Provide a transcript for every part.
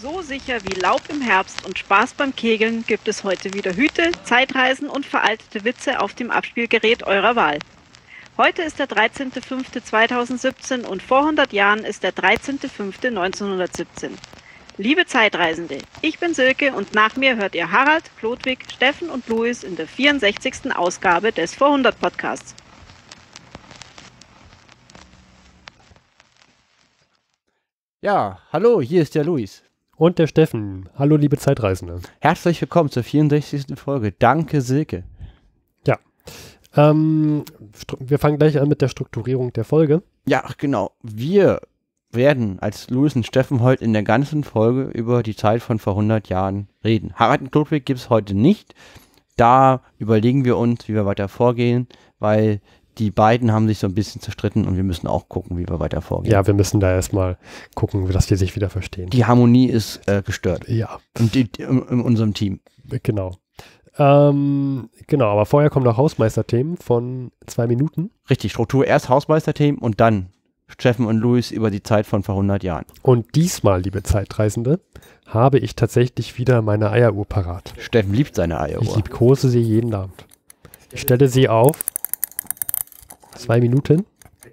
So sicher wie Laub im Herbst und Spaß beim Kegeln gibt es heute wieder Hüte, Zeitreisen und veraltete Witze auf dem Abspielgerät eurer Wahl. Heute ist der 13.05.2017 und vor 100 Jahren ist der 13.05.1917. Liebe Zeitreisende, ich bin Silke und nach mir hört ihr Harald, Klodwig, Steffen und Luis in der 64. Ausgabe des Vor 100 Podcasts. Ja, hallo, hier ist der Luis. Und der Steffen. Hallo, liebe Zeitreisende. Herzlich willkommen zur 64. Folge. Danke, Silke. Ja. Ähm, wir fangen gleich an mit der Strukturierung der Folge. Ja, genau. Wir werden als Luis und Steffen heute in der ganzen Folge über die Zeit von vor 100 Jahren reden. Harald und Ludwig gibt es heute nicht. Da überlegen wir uns, wie wir weiter vorgehen, weil die beiden haben sich so ein bisschen zerstritten und wir müssen auch gucken, wie wir weiter vorgehen. Ja, wir müssen da erstmal gucken, dass die sich wieder verstehen. Die Harmonie ist äh, gestört. Ja. Und die, in, in unserem Team. Genau. Ähm, genau, aber vorher kommen noch Hausmeisterthemen von zwei Minuten. Richtig, Struktur erst Hausmeisterthemen und dann Steffen und Luis über die Zeit von vor 100 Jahren. Und diesmal, liebe Zeitreisende, habe ich tatsächlich wieder meine Eieruhr parat. Steffen liebt seine Eieruhr. Ich liebkose sie jeden Abend. Ich stelle sie auf Zwei Minuten.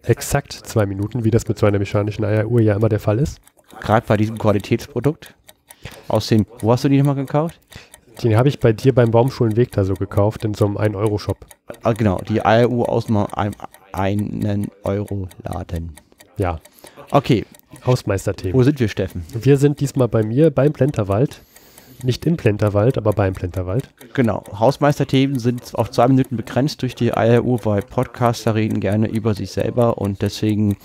Exakt zwei Minuten, wie das mit so einer mechanischen Eieruhr ja immer der Fall ist. Gerade bei diesem Qualitätsprodukt. Aus dem, wo hast du die nochmal gekauft? Den habe ich bei dir beim Baumschulenweg da so gekauft, in so einem 1-Euro-Shop. Ah, genau, die Eieruhr aus einem 1-Euro-Laden. Ja. Okay. Hausmeisterthemen. Wo sind wir, Steffen? Wir sind diesmal bei mir beim Plenterwald nicht im Plenterwald, aber beim Plenterwald. Genau. Hausmeisterthemen sind auf zwei Minuten begrenzt durch die IRU, weil Podcaster reden gerne über sich selber und deswegen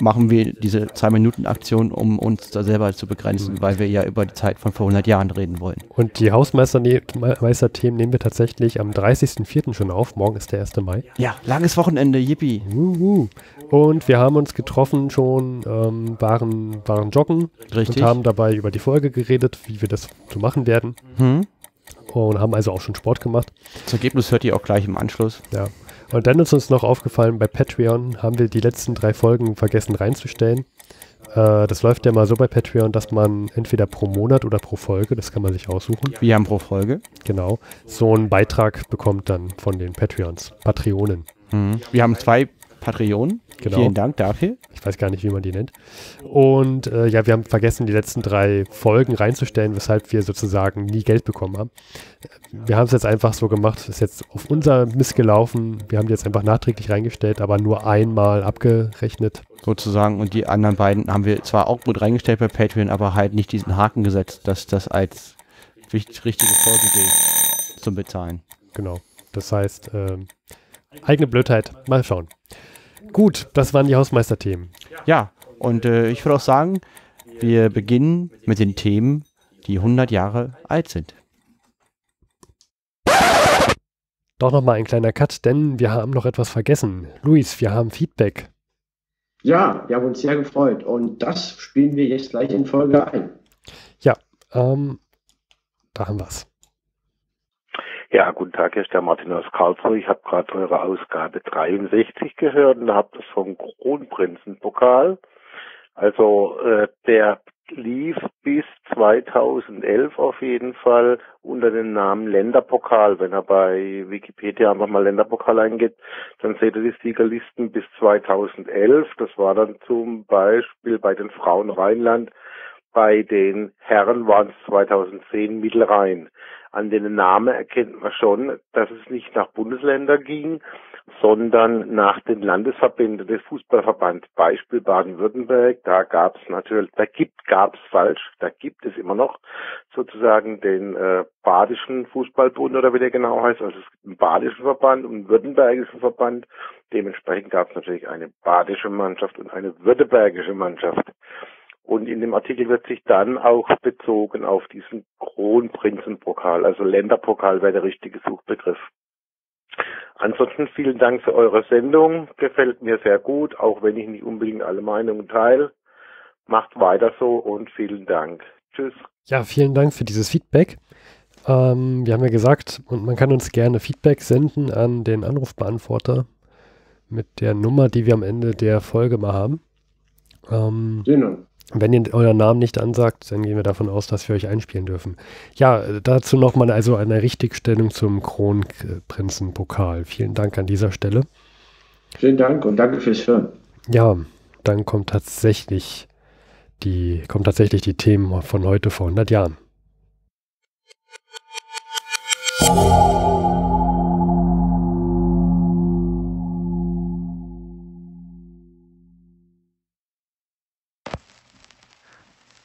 machen wir diese Zwei-Minuten-Aktion, um uns da selber zu begrenzen, mhm. weil wir ja über die Zeit von vor 100 Jahren reden wollen. Und die Hausmeister-Themen nehmen wir tatsächlich am 30.04. schon auf. Morgen ist der 1. Mai. Ja, langes Wochenende, yippie. Uhu. Und wir haben uns getroffen schon, ähm, waren, waren joggen Richtig. und haben dabei über die Folge geredet, wie wir das so machen werden. Mhm. Und haben also auch schon Sport gemacht. Das Ergebnis hört ihr auch gleich im Anschluss. Ja. Und dann ist uns noch aufgefallen, bei Patreon haben wir die letzten drei Folgen vergessen reinzustellen. Äh, das läuft ja mal so bei Patreon, dass man entweder pro Monat oder pro Folge, das kann man sich aussuchen. Wir haben pro Folge. Genau. So einen Beitrag bekommt dann von den Patreons, Patreonen. Mhm. Wir haben zwei Patreon. Genau. Vielen Dank dafür. Ich weiß gar nicht, wie man die nennt. Und äh, ja, wir haben vergessen, die letzten drei Folgen reinzustellen, weshalb wir sozusagen nie Geld bekommen haben. Wir haben es jetzt einfach so gemacht, ist jetzt auf unser Mist gelaufen. Wir haben die jetzt einfach nachträglich reingestellt, aber nur einmal abgerechnet. Sozusagen. Und die anderen beiden haben wir zwar auch gut reingestellt bei Patreon, aber halt nicht diesen Haken gesetzt, dass das als richtige Folge gilt zum Bezahlen. Genau. Das heißt, äh, eigene Blödheit. Mal schauen. Gut, das waren die Hausmeisterthemen. Ja, und äh, ich würde auch sagen, wir beginnen mit den Themen, die 100 Jahre alt sind. Doch nochmal ein kleiner Cut, denn wir haben noch etwas vergessen. Luis, wir haben Feedback. Ja, wir haben uns sehr gefreut und das spielen wir jetzt gleich in Folge ein. Ja, ähm, da haben wir es. Ja, guten Tag, hier ist der Martin aus Karlsruhe. Ich habe gerade eure Ausgabe 63 gehört und habt es vom Kronprinzenpokal. Also äh, der lief bis 2011 auf jeden Fall unter dem Namen Länderpokal. Wenn er bei Wikipedia einfach mal Länderpokal eingibt, dann seht ihr die Siegerlisten bis 2011. Das war dann zum Beispiel bei den Frauen Rheinland. Bei den Herren waren es 2010 Mittelrhein an den Namen erkennt man schon, dass es nicht nach Bundesländern ging, sondern nach den Landesverbänden des Fußballverbands. Beispiel Baden-Württemberg, da gab es natürlich, da gibt, gab es falsch, da gibt es immer noch sozusagen den äh, Badischen Fußballbund oder wie der genau heißt. Also es gibt einen Badischen Verband und einen Württembergischen Verband. Dementsprechend gab es natürlich eine badische Mannschaft und eine württembergische Mannschaft. Und in dem Artikel wird sich dann auch bezogen auf diesen Kronprinzenpokal, also Länderpokal wäre der richtige Suchbegriff. Ansonsten vielen Dank für eure Sendung, gefällt mir sehr gut, auch wenn ich nicht unbedingt alle Meinungen teile. Macht weiter so und vielen Dank. Tschüss. Ja, vielen Dank für dieses Feedback. Ähm, wir haben ja gesagt, und man kann uns gerne Feedback senden an den Anrufbeantworter mit der Nummer, die wir am Ende der Folge mal haben. Ähm, genau. Wenn ihr euren Namen nicht ansagt, dann gehen wir davon aus, dass wir euch einspielen dürfen. Ja, dazu nochmal also eine Richtigstellung zum Kronprinzenpokal. Vielen Dank an dieser Stelle. Vielen Dank und danke fürs Hören. Ja, dann kommt tatsächlich die, kommen tatsächlich die Themen von heute vor 100 Jahren.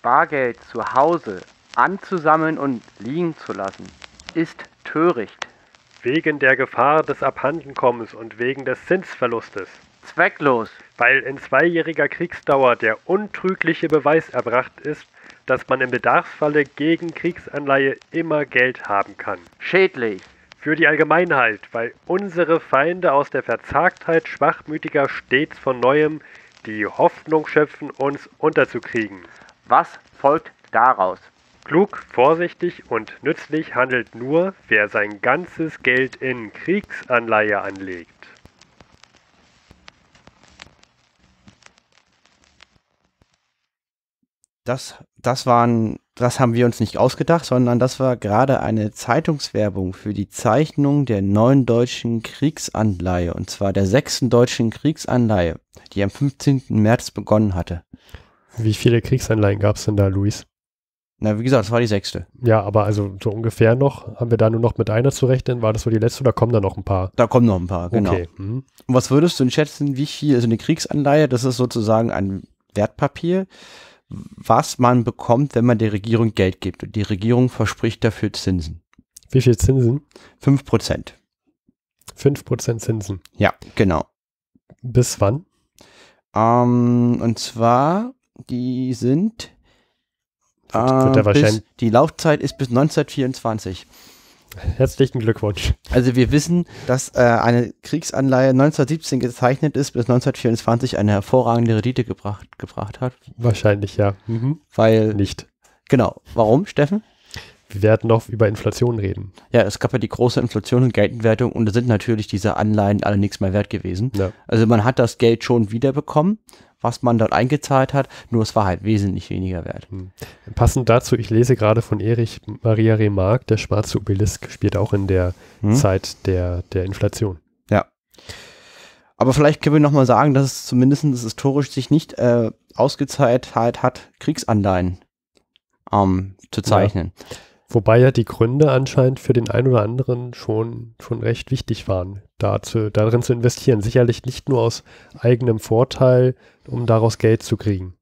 Bargeld zu Hause anzusammeln und liegen zu lassen, ist töricht. Wegen der Gefahr des Abhandenkommens und wegen des Zinsverlustes. Zwecklos. Weil in zweijähriger Kriegsdauer der untrügliche Beweis erbracht ist, dass man im Bedarfsfalle gegen Kriegsanleihe immer Geld haben kann. Schädlich. Für die Allgemeinheit, weil unsere Feinde aus der Verzagtheit schwachmütiger stets von neuem die Hoffnung schöpfen, uns unterzukriegen. Was folgt daraus? Klug, vorsichtig und nützlich handelt nur, wer sein ganzes Geld in Kriegsanleihe anlegt. Das, das waren, das haben wir uns nicht ausgedacht, sondern das war gerade eine Zeitungswerbung für die Zeichnung der neuen deutschen Kriegsanleihe, und zwar der sechsten deutschen Kriegsanleihe, die am 15. März begonnen hatte. Wie viele Kriegsanleihen gab es denn da, Luis? Na, wie gesagt, das war die sechste. Ja, aber also so ungefähr noch, haben wir da nur noch mit einer zu rechnen? War das so die letzte oder kommen da noch ein paar? Da kommen noch ein paar, genau. Okay. Mhm. Und was würdest du denn schätzen, wie viel, also eine Kriegsanleihe, das ist sozusagen ein Wertpapier, was man bekommt, wenn man der Regierung Geld gibt. Und die Regierung verspricht dafür Zinsen. Wie viel Zinsen? Fünf Prozent. 5% Zinsen. Ja, genau. Bis wann? Ähm, und zwar, die sind äh, bis, die Laufzeit ist bis 1924. Herzlichen Glückwunsch. Also wir wissen, dass äh, eine Kriegsanleihe 1917 gezeichnet ist, bis 1924 eine hervorragende Rendite gebracht, gebracht hat. Wahrscheinlich ja. Mhm. Weil, Nicht. genau, warum, Steffen? Wir werden noch über Inflation reden. Ja, es gab ja die große Inflation und Geldentwertung und da sind natürlich diese Anleihen alle nichts mehr wert gewesen. Ja. Also man hat das Geld schon wiederbekommen, was man dort eingezahlt hat, nur es war halt wesentlich weniger wert. Passend dazu, ich lese gerade von Erich Maria Remarque, der schwarze Obelisk spielt auch in der Hm? Zeit der, der Inflation. Aber vielleicht können wir nochmal sagen, dass es zumindest historisch sich nicht äh, ausgezahlt halt hat, Kriegsanleihen ähm, zu zeichnen. Wobei ja die Gründe anscheinend für den einen oder anderen schon, schon recht wichtig waren, da zu, darin zu investieren. Sicherlich nicht nur aus eigenem Vorteil, um daraus Geld zu kriegen.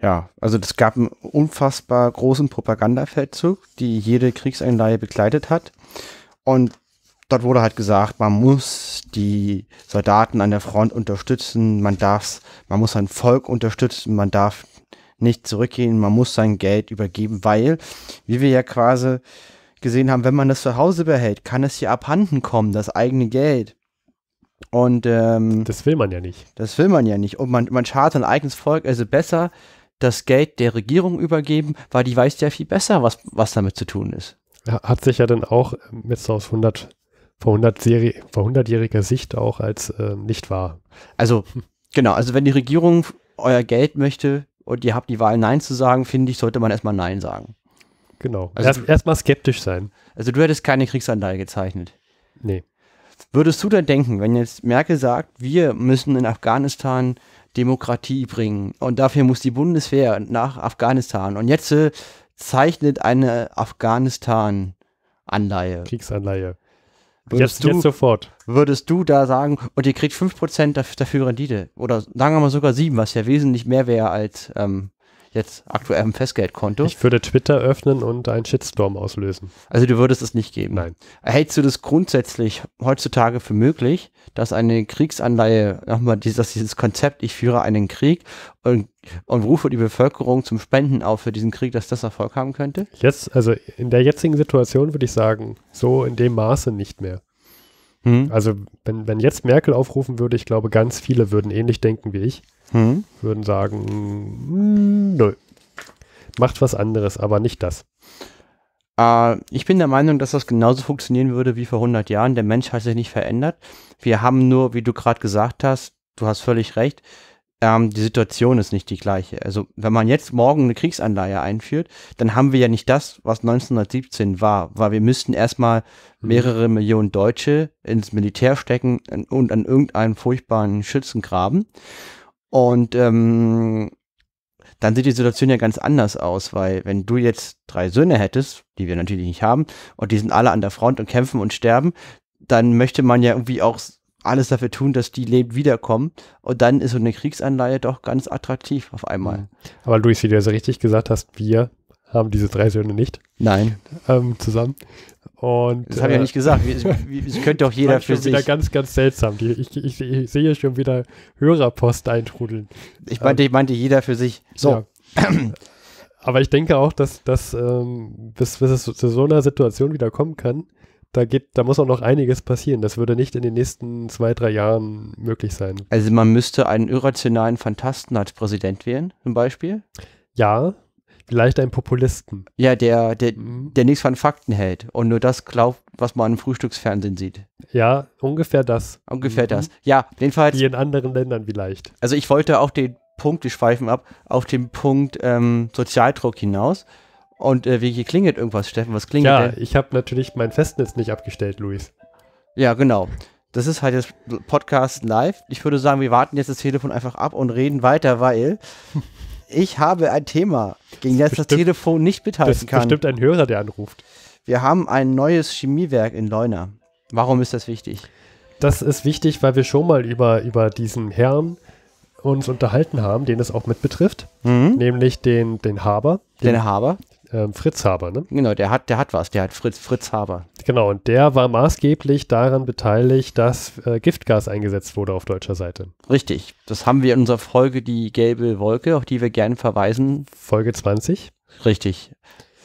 Ja, also es gab einen unfassbar großen Propagandafeldzug, die jede Kriegsanleihe begleitet hat. Und dort wurde halt gesagt, man muss die Soldaten an der Front unterstützen, man darf, man muss sein Volk unterstützen, man darf nicht zurückgehen, man muss sein Geld übergeben, weil, wie wir ja quasi gesehen haben, wenn man das zu Hause behält, kann es hier abhanden kommen, das eigene Geld. Und ähm, Das will man ja nicht. das will man ja nicht. Und man, man schadet sein eigenes Volk. Also besser das Geld der Regierung übergeben, weil die weiß ja viel besser, was, was damit zu tun ist. Ha- Hat sich ja dann auch ähm, jetzt aus 100, vor 100 Serie, vor 100-jähriger Sicht auch als äh, nicht wahr. Also, genau, also wenn die Regierung euer Geld möchte und ihr habt die Wahl Nein zu sagen, finde ich, sollte man erstmal Nein sagen. Genau. Also Erst, Erstmal skeptisch sein. Also du hättest keine Kriegsanleihe gezeichnet. Nee. Würdest du denn denken, wenn jetzt Merkel sagt, wir müssen in Afghanistan Demokratie bringen und dafür muss die Bundeswehr nach Afghanistan und jetzt äh, zeichnet eine Afghanistan-Anleihe. Kriegsanleihe. Würdest Jetzt, du, jetzt sofort. würdest du da sagen, und ihr kriegt 5% dafür, Rendite? Oder sagen wir mal sogar 7, was ja wesentlich mehr wäre als ähm, jetzt aktuell Festgeldkonto. Ich würde Twitter öffnen und einen Shitstorm auslösen. also du würdest es nicht geben. Nein. Hältst du das grundsätzlich heutzutage für möglich, dass eine Kriegsanleihe, nochmal dieses, dieses Konzept, ich führe einen Krieg und, und rufe die Bevölkerung zum Spenden auf für diesen Krieg, dass das Erfolg haben könnte? Jetzt, also in der jetzigen Situation würde ich sagen, so in dem Maße nicht mehr. Hm? Also wenn, wenn jetzt Merkel aufrufen würde, ich glaube, ganz viele würden ähnlich denken wie ich, Hm? würden sagen, "Mm, nö. Macht was anderes, aber nicht das. Äh, ich bin der Meinung, dass das genauso funktionieren würde wie vor 100 Jahren. Der Mensch hat sich nicht verändert. Wir haben nur, wie du gerade gesagt hast, du hast völlig recht, ähm, die Situation ist nicht die gleiche. Also wenn man jetzt morgen eine Kriegsanleihe einführt, dann haben wir ja nicht das, was 1917 war, weil wir müssten erstmal Mhm. mehrere Millionen Deutsche ins Militär stecken und an irgendeinen furchtbaren Schützen graben. Und ähm, dann sieht die Situation ja ganz anders aus, weil wenn du jetzt drei Söhne hättest, die wir natürlich nicht haben, und die sind alle an der Front und kämpfen und sterben, dann möchte man ja irgendwie auch alles dafür tun, dass die lebend wiederkommen. Und dann ist so eine Kriegsanleihe doch ganz attraktiv auf einmal. Aber Luis, wie du ja so richtig gesagt hast, wir haben diese drei Söhne nicht Nein, ähm, zusammen. Und das habe ich ja äh, nicht gesagt. Es könnte doch jeder für schon wieder sich. ganz, ganz seltsam. Die, ich, ich, ich sehe schon wieder Hörerpost eintrudeln. Ich meinte, ich meinte jeder für sich. So, Ja. Aber ich denke auch, dass, dass ähm, bis, bis es zu so einer Situation wieder kommen kann, da geht, da muss auch noch einiges passieren. Das würde nicht in den nächsten zwei, drei Jahren möglich sein. also man müsste einen irrationalen Fantasten als Präsident wählen, zum Beispiel. Ja, vielleicht ein Populisten. Ja, der, der, Mhm. der nichts von Fakten hält und nur das glaubt, was man im Frühstücksfernsehen sieht. Ja, ungefähr das. Ungefähr Mhm. das. Ja, jedenfalls, Wie in anderen Ländern vielleicht. also ich wollte auf den Punkt, wir schweifen ab, auf den Punkt ähm, Sozialdruck hinaus. Und äh, wie hier klingelt irgendwas, Steffen? Was klingelt Ja, denn? ich habe natürlich mein Festnetz nicht abgestellt, Luis. Ja, genau. Das ist halt das Podcast live. Ich würde sagen, wir warten jetzt das Telefon einfach ab und reden weiter, weil ich habe ein Thema, gegen das das Bestimmt- Telefon nicht Das mithalten ist kann. bestimmt ein Hörer, der anruft. Wir haben ein neues Chemiewerk in Leuna. Warum ist das wichtig? Das ist wichtig, weil wir schon mal über, über diesen Herrn uns unterhalten haben, den es auch mit betrifft, Mhm. nämlich den, den Haber, den Den Haber. ähm, Fritz Haber, ne? Genau, der hat, der hat was. Der hat Fritz, Fritz Haber. Genau, und der war maßgeblich daran beteiligt, dass äh, Giftgas eingesetzt wurde auf deutscher Seite. Richtig. Das haben wir in unserer Folge Die gelbe Wolke, auf die wir gerne verweisen. Folge 20. Richtig.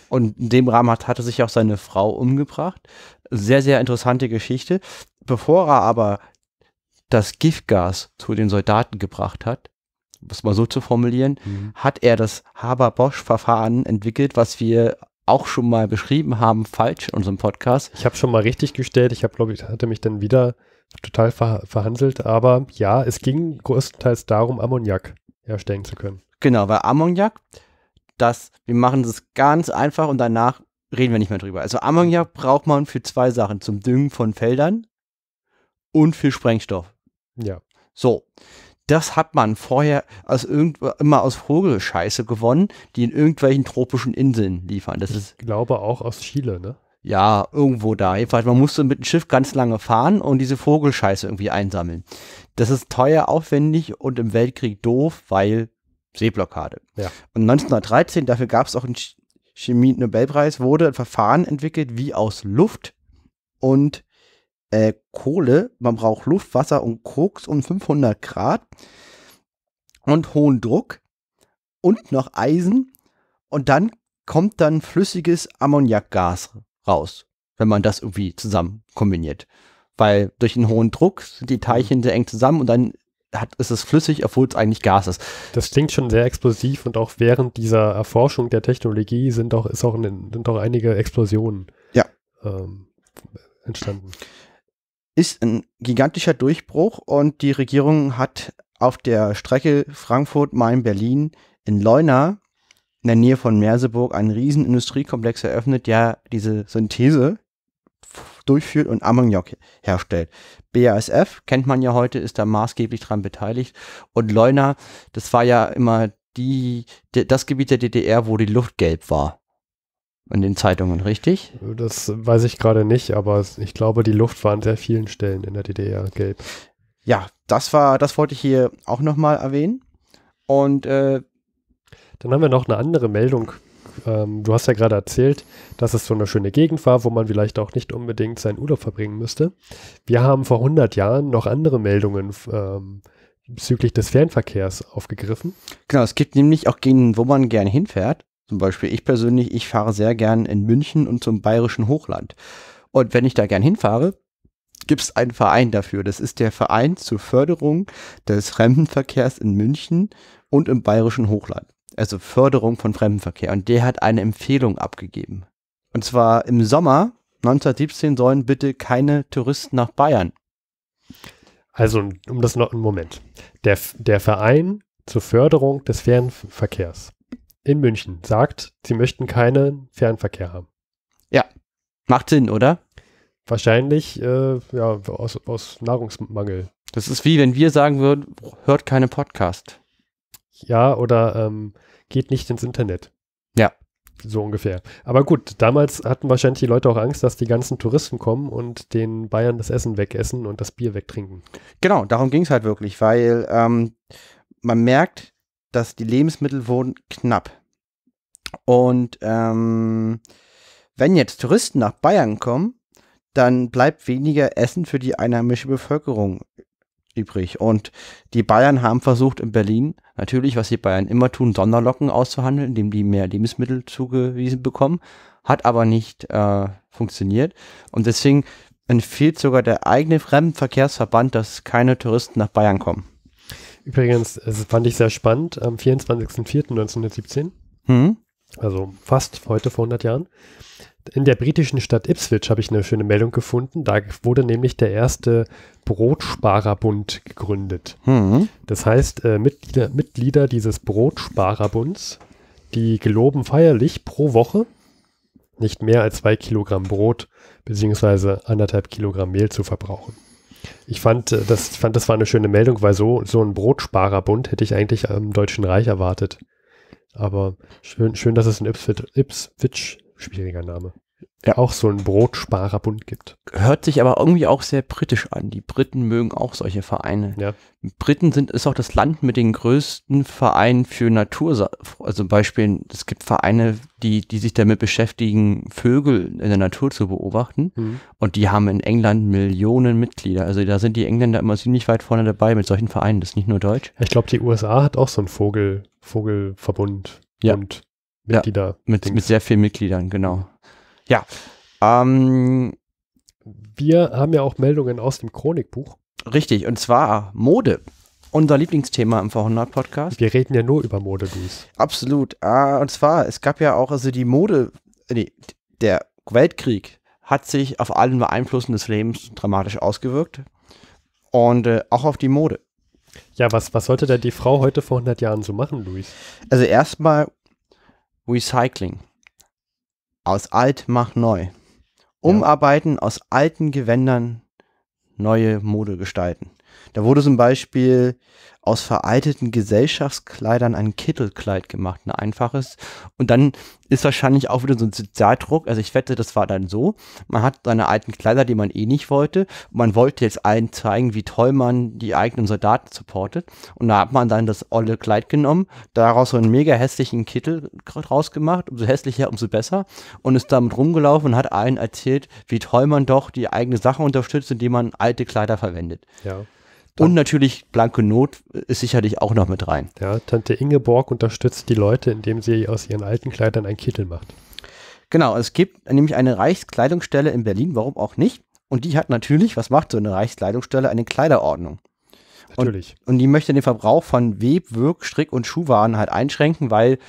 Und in dem Rahmen hat, hatte sich auch seine Frau umgebracht. Sehr, sehr interessante Geschichte. Bevor er aber das Giftgas zu den Soldaten gebracht hat, um es mal so zu formulieren, hat er das Haber-Bosch-Verfahren entwickelt, was wir auch schon mal beschrieben haben, falsch in unserem Podcast. Ich habe schon mal richtig gestellt. Ich habe, glaube ich, hatte mich dann wieder total ver verhandelt. Aber ja, es ging größtenteils darum, Ammoniak herstellen zu können. Genau, weil Ammoniak, das, wir machen das ganz einfach und danach reden wir nicht mehr drüber. Also Ammoniak braucht man für zwei Sachen, zum Düngen von Feldern und für Sprengstoff. Ja. So, das hat man vorher aus irgend, immer aus Vogelscheiße gewonnen, die in irgendwelchen tropischen Inseln liefern. Das ist Ich glaube auch aus Chile, ne? ja irgendwo da. Jedenfalls, man musste mit dem Schiff ganz lange fahren und diese Vogelscheiße irgendwie einsammeln. Das ist teuer, aufwendig und im Weltkrieg doof, weil Seeblockade. Ja. Und 1913, dafür gab es auch einen Ch- Chemie-Nobelpreis, wurde ein Verfahren entwickelt, wie aus Luft und äh, Kohle, man braucht Luft, Wasser und Koks um 500 Grad und hohen Druck und noch Eisen und dann kommt dann flüssiges Ammoniakgas raus, wenn man das irgendwie zusammen kombiniert. Weil durch den hohen Druck sind die Teilchen sehr eng zusammen und dann hat, ist es flüssig, obwohl es eigentlich Gas ist. Das klingt schon sehr explosiv und auch während dieser Erforschung der Technologie sind auch, ist auch sind auch einige Explosionen Ja. ähm, entstanden. Ist ein gigantischer Durchbruch und die Regierung hat auf der Strecke Frankfurt-Main-Berlin in Leuna in der Nähe von Merseburg einen riesen Industriekomplex eröffnet, der diese Synthese durchführt und Ammoniak herstellt. BASF kennt man ja heute, ist da maßgeblich dran beteiligt und Leuna, das war ja immer die, das Gebiet der DDR, wo die Luft gelb war. In den Zeitungen, richtig? Das weiß ich gerade nicht, aber ich glaube, die Luft war an sehr vielen Stellen in der DDR gelb. Ja, das war, das wollte ich hier auch nochmal erwähnen. Und äh, Dann haben wir noch eine andere Meldung. Ähm, du hast ja gerade erzählt, dass es so eine schöne Gegend war, wo man vielleicht auch nicht unbedingt seinen Urlaub verbringen müsste. Wir haben vor 100 Jahren noch andere Meldungen ähm, bezüglich des Fernverkehrs aufgegriffen. Genau, es gibt nämlich auch Gegenden, wo man gerne hinfährt. Zum Beispiel ich persönlich, ich fahre sehr gern in München und zum bayerischen Hochland. Und wenn ich da gern hinfahre, gibt es einen Verein dafür. Das ist der Verein zur Förderung des Fremdenverkehrs in München und im bayerischen Hochland. Also Förderung von Fremdenverkehr. Und der hat eine Empfehlung abgegeben. Und zwar im Sommer 1917 sollen bitte keine Touristen nach Bayern. Also, um das noch einen Moment. Der, der Verein zur Förderung des Fernverkehrs in München sagt, sie möchten keinen Fernverkehr haben. Macht Sinn, oder? Wahrscheinlich äh, ja, aus, aus Nahrungsmangel. Das ist wie wenn wir sagen würden, hört keine Podcast. Ja, oder ähm, geht nicht ins Internet. Ja. So ungefähr. Aber gut, damals hatten wahrscheinlich die Leute auch Angst, dass die ganzen Touristen kommen und den Bayern das Essen wegessen und das Bier wegtrinken. Genau, darum ging es halt wirklich, weil ähm, man merkt, dass die Lebensmittel wurden knapp. Und ähm, wenn jetzt Touristen nach Bayern kommen, dann bleibt weniger Essen für die einheimische Bevölkerung übrig. Und die Bayern haben versucht in Berlin, natürlich, was die Bayern immer tun, Sonderlocken auszuhandeln, indem die mehr Lebensmittel zugewiesen bekommen, hat aber nicht äh, funktioniert. Und deswegen empfiehlt sogar der eigene Fremdenverkehrsverband, dass keine Touristen nach Bayern kommen. Übrigens, das fand ich sehr spannend, am 24.04.1917, Hm? also fast heute vor 100 Jahren, in der britischen Stadt Ipswich habe ich eine schöne Meldung gefunden. Da wurde nämlich der erste Brotsparerbund gegründet. Hm. Das heißt, äh, Mitglieder, Mitglieder dieses Brotsparerbunds, die geloben feierlich pro Woche nicht mehr als zwei Kilogramm Brot beziehungsweise anderthalb Kilogramm Mehl zu verbrauchen. Ich fand, äh, das, fand, das war eine schöne Meldung, weil so, so ein Brotsparerbund hätte ich eigentlich am Deutschen Reich erwartet. Aber schön, schön dass es in Ipswich, Ipswich schwieriger Name, Ja. auch so einen Brotsparerbund gibt. Hört sich aber irgendwie auch sehr britisch an. Die Briten mögen auch solche Vereine. Ja. Briten sind, ist auch das Land mit den größten Vereinen für Natur. Also zum Beispiel, es gibt Vereine, die, die sich damit beschäftigen, Vögel in der Natur zu beobachten. Mhm. Und die haben in England Millionen Mitglieder. Also da sind die Engländer immer ziemlich weit vorne dabei mit solchen Vereinen. Das ist nicht nur Deutsch. Ich glaube, die USA hat auch so einen Vogel, Vogelverbund Ja. und Ja, Mitglieder. Mit, Dings. mit sehr vielen Mitgliedern, genau. Ja. Ähm, Wir haben ja auch Meldungen aus dem Chronikbuch. richtig. Und zwar Mode. Unser Lieblingsthema im V100-Podcast. Wir reden ja nur über Mode, Luis. Absolut. Ah, und zwar, es gab ja auch, also die Mode, nee, der Weltkrieg hat sich auf allen Beeinflussen des Lebens dramatisch ausgewirkt. Und äh, auch auf die Mode. Ja, was, was sollte denn die Frau heute vor 100 Jahren so machen, Luis? Also erstmal Recycling. Aus alt mach neu. Umarbeiten aus alten Gewändern neue Mode gestalten. Da wurde zum Beispiel aus veralteten Gesellschaftskleidern ein Kittelkleid gemacht, ein einfaches. Und dann ist wahrscheinlich auch wieder so ein Sozialdruck. Also ich wette, das war dann so. Man hat seine alten Kleider, die man eh nicht wollte. Man wollte jetzt allen zeigen, wie toll man die eigenen Soldaten supportet. Und da hat man dann das olle Kleid genommen, daraus so einen mega hässlichen Kittel draus gemacht. Umso hässlicher, umso besser. Und ist damit rumgelaufen und hat allen erzählt, wie toll man doch die eigene Sache unterstützt, indem man alte Kleider verwendet. Ja. Und natürlich blanke Not ist sicherlich auch noch mit rein. Ja, Tante Ingeborg unterstützt die Leute, indem sie aus ihren alten Kleidern einen Kittel macht. Genau, es gibt nämlich eine Reichskleidungsstelle in Berlin, warum auch nicht? Und die hat natürlich, was macht so eine Reichskleidungsstelle? Eine Kleiderordnung. Natürlich. Und die möchte den Verbrauch von Web-, Wirk-, Strick- und Schuhwaren halt einschränken, weil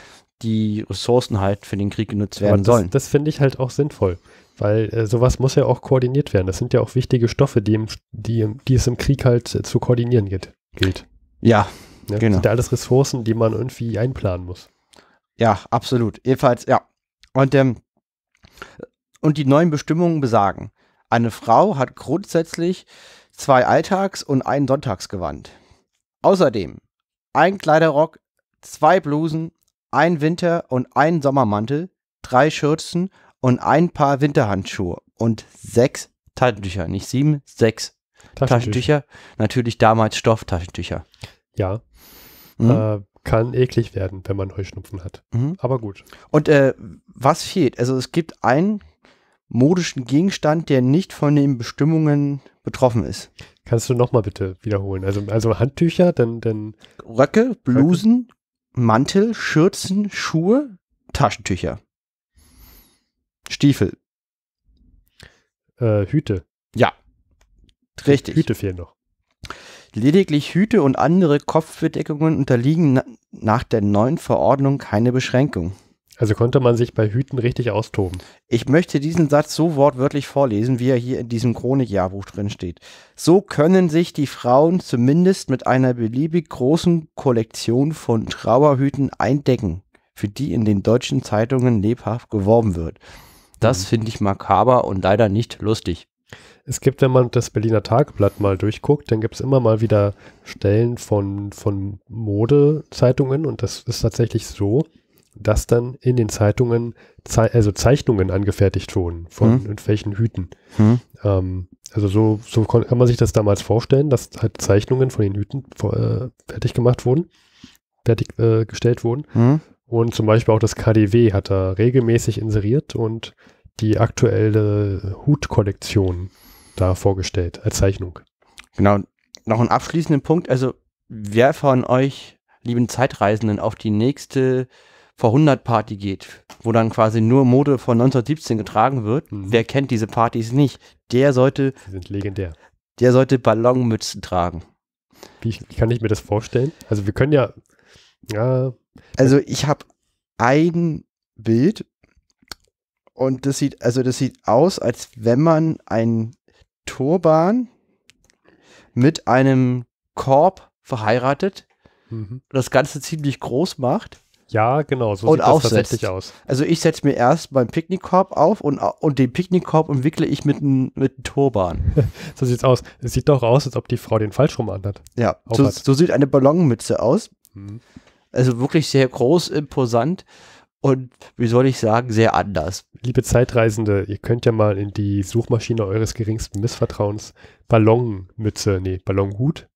die Ressourcen halt für den Krieg genutzt werden das, sollen. das finde ich halt auch sinnvoll. Weil äh, sowas muss ja auch koordiniert werden. Das sind ja auch wichtige Stoffe, die, im, die, die es im Krieg halt äh, zu koordinieren geht, gilt. Ja, Ja? Genau. Das sind ja alles Ressourcen, die man irgendwie einplanen muss. ja, absolut. Jedenfalls, ja. Und, ähm, und die neuen Bestimmungen besagen, eine Frau hat grundsätzlich zwei Alltags- und ein Sonntagsgewand. Außerdem ein Kleiderrock, zwei Blusen, ein Winter- und ein Sommermantel, drei Schürzen und ein Paar Winterhandschuhe und sechs Taschentücher. Nicht sieben, sechs Taschentücher. Natürlich damals Stofftaschentücher. Ja, Mhm. äh, kann eklig werden, wenn man Heuschnupfen hat. Mhm. Aber gut. Und äh, was fehlt? Also es gibt einen modischen Gegenstand, der nicht von den Bestimmungen betroffen ist. Kannst du nochmal bitte wiederholen? Also, also Handtücher, dann, dann Röcke, Blusen, Mantel, Schürzen, Schuhe, Taschentücher. Stiefel. äh, Hüte. Richtig. Hüte fehlen noch. Lediglich Hüte und andere Kopfbedeckungen unterliegen na nach der neuen Verordnung keine Beschränkung. Also konnte man sich bei Hüten richtig austoben. Ich möchte diesen Satz so wortwörtlich vorlesen, wie er hier in diesem Chronikjahrbuch drin steht. So können sich die Frauen zumindest mit einer beliebig großen Kollektion von Trauerhüten eindecken, für die in den deutschen Zeitungen lebhaft geworben wird. Das Mhm. finde ich makaber und leider nicht lustig. Es gibt, wenn man das Berliner Tageblatt mal durchguckt, dann gibt es immer mal wieder Stellen von, von Modezeitungen und das ist tatsächlich so, dass dann in den Zeitungen Zei also Zeichnungen angefertigt wurden von Mhm. irgendwelchen Hüten. Hm? Ähm, also so, so kann man sich das damals vorstellen, dass halt Zeichnungen von den Hüten äh, fertig gemacht wurden, fertig äh, gestellt wurden. Hm? Und zum Beispiel auch das KDW hat da regelmäßig inseriert und die aktuelle Hutkollektion da vorgestellt als Zeichnung. Genau. Noch einen abschließenden Punkt. Also, wer von euch, lieben Zeitreisenden, auf die nächste Vor-100-Party geht, wo dann quasi nur Mode von 1917 getragen wird, Mhm. wer kennt diese Partys nicht, der sollte, Die sind legendär. der sollte Ballonmützen tragen. Wie, wie kann ich mir das vorstellen? Also wir können ja, ja, Also, ich habe ein Bild und das sieht, also das sieht aus, als wenn man ein Turban mit einem Korb verheiratet, mhm. das Ganze ziemlich groß macht ja, genau, so Und sieht das aufsetzt. tatsächlich aus. Also ich setze mir erst meinen Picknickkorb auf und, und den Picknickkorb umwickle ich mit einem mit Turban. So sieht's aus. Es sieht doch aus, als ob die Frau den falsch rum anhat. Ja, so, so sieht eine Ballonmütze aus. Mhm. Also wirklich sehr groß, imposant und wie soll ich sagen, sehr anders. Liebe Zeitreisende, ihr könnt ja mal in die Suchmaschine eures geringsten Missvertrauens Ballonmütze, nee, Ballonhut.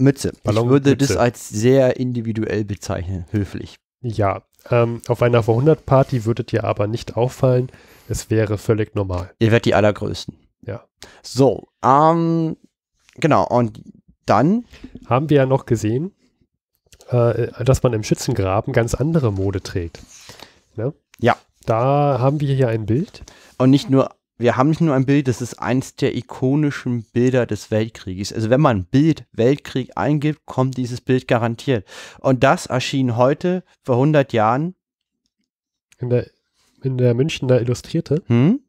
Ballonmütze. Ich Ballonmütze. würde das als sehr individuell bezeichnen, höflich. Ja, ähm, auf einer Vor-100-Party würdet ihr aber nicht auffallen. Es wäre völlig normal. Ihr werdet die allergrößten. Ja. So, ähm, genau, und dann, Haben wir ja noch gesehen, äh, dass man im Schützengraben ganz andere Mode trägt. Ne? Ja. Da haben wir hier ein Bild. und nicht nur, wir haben nicht nur ein Bild, das ist eins der ikonischen Bilder des Weltkrieges. Also wenn man Bild Weltkrieg eingibt, kommt dieses Bild garantiert. Und das erschien heute vor 100 Jahren. In der, in der Münchner Illustrierte. Hm?